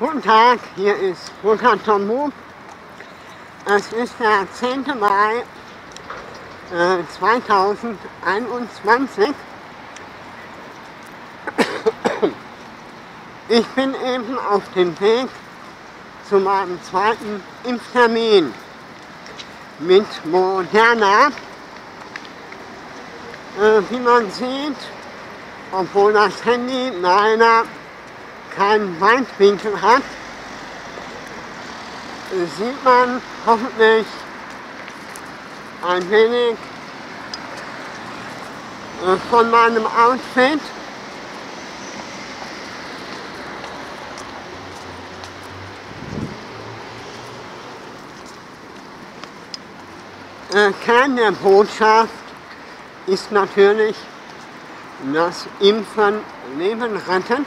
Guten Tag, hier ist Burkhard Tombu. Es ist der 10. Mai äh, 2021. Ich bin eben auf dem Weg zu meinem zweiten Impftermin mit Moderna. Äh, wie man sieht, obwohl das Handy leider keinen Weitwinkel hat, sieht man hoffentlich ein wenig äh, von meinem Outfit. Äh, Kern der Botschaft ist natürlich, dass Impfen Leben rettet.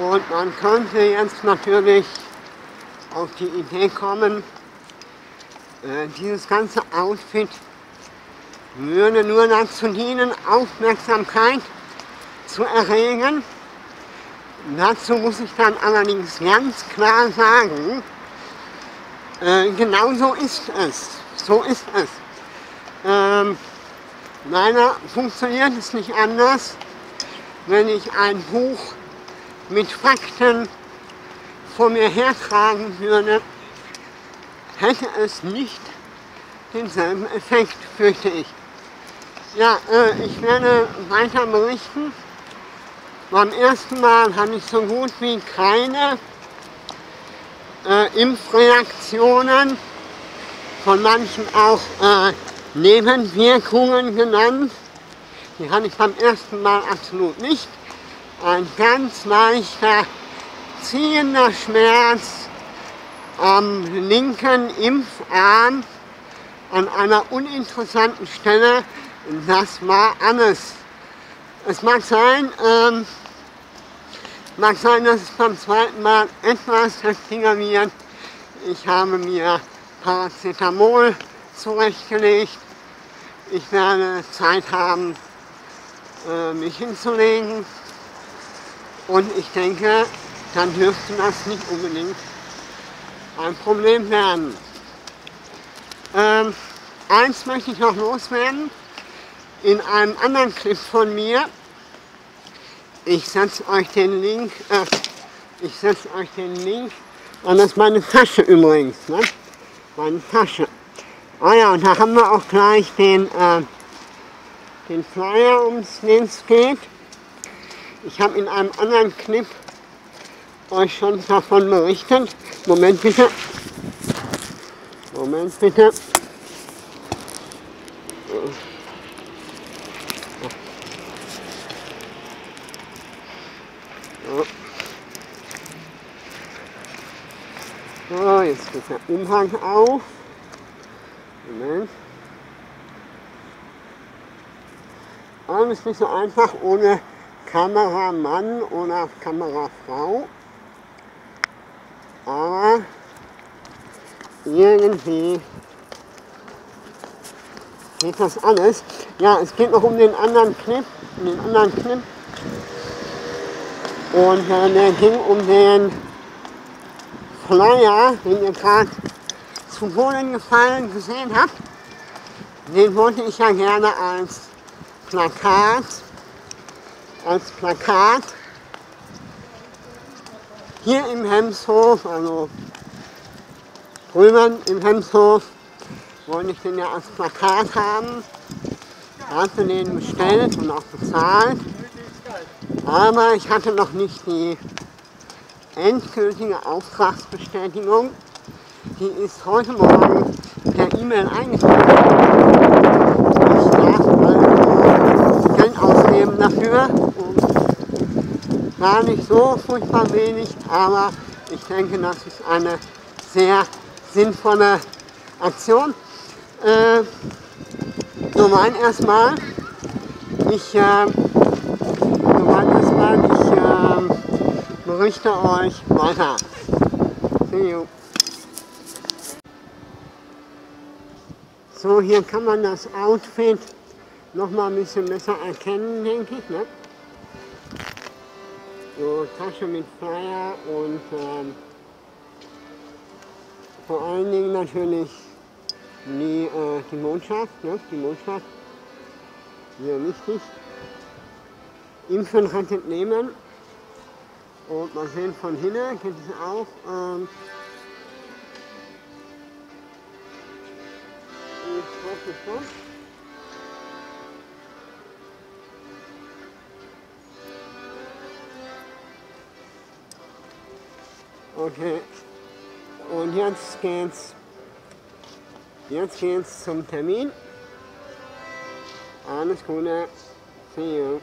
Und man könnte jetzt natürlich auf die Idee kommen, äh, dieses ganze Outfit würde nur dazu dienen, Aufmerksamkeit zu erregen. Dazu muss ich dann allerdings ganz klar sagen, äh, genau so ist es. So ist es. Ähm, leider funktioniert es nicht anders, wenn ich ein Buch mit Fakten vor mir hertragen würde, hätte es nicht denselben Effekt, fürchte ich. Ja, äh, ich werde weiter berichten. Beim ersten Mal habe ich so gut wie keine äh, Impfreaktionen, von manchen auch äh, Nebenwirkungen genannt. Die hatte ich beim ersten Mal absolut nicht ein ganz leichter ziehender Schmerz am linken Impfarm an einer uninteressanten Stelle. Das war alles. Es mag sein, ähm, mag sein, dass es beim zweiten Mal etwas heftiger wird. Ich habe mir Paracetamol zurechtgelegt. Ich werde Zeit haben, äh, mich hinzulegen. Und ich denke, dann dürfte das nicht unbedingt ein Problem werden. Ähm, eins möchte ich noch loswerden. In einem anderen Clip von mir, ich setze euch den Link, äh, ich setze euch den Link, und das ist meine Tasche übrigens, ne? meine Tasche. Ah ja, und da haben wir auch gleich den, äh, den Flyer, um den es geht. Ich habe in einem anderen Clip euch schon davon berichtet. Moment bitte. Moment bitte. So, jetzt geht der Umhang auf. Moment. Alles nicht so einfach ohne Kameramann oder Kamerafrau. Aber irgendwie geht das alles. Ja, es geht noch um den anderen Clip, den anderen Clip. Und äh, der ging um den Flyer, den ihr gerade zu Boden gefallen gesehen habt. Den wollte ich ja gerne als Plakat als Plakat hier im Hemshof, also drüben im Hemshof, wollte ich den ja als Plakat haben. Hatte den bestellt und auch bezahlt. Aber ich hatte noch nicht die endgültige Auftragsbestätigung. Die ist heute Morgen per E-Mail eingetroffen. Ich darf also Geld ausgeben dafür gar nicht so furchtbar wenig, aber ich denke, das ist eine sehr sinnvolle Aktion. Äh, mein erstmal, ich, äh, soweit erstmal, ich äh, berichte euch weiter. See you. So, hier kann man das Outfit noch mal ein bisschen besser erkennen, denke ich. Ne? So Tasche mit Flyer und ähm, vor allen Dingen natürlich die, äh, die Mondschaft, ne? die Mondschaft, sehr wichtig. Impfen rettet Leben und man sehen von hinten gibt es auch ähm, ich hoffe schon. Okay. Und jetzt geht's. Jetzt geht's zum Termin. Alles Gute. See you.